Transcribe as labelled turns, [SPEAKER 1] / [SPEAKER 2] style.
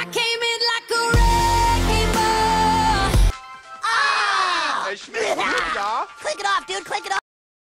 [SPEAKER 1] I came in like a wrecking
[SPEAKER 2] ah!
[SPEAKER 3] Click it off, dude. Click it off.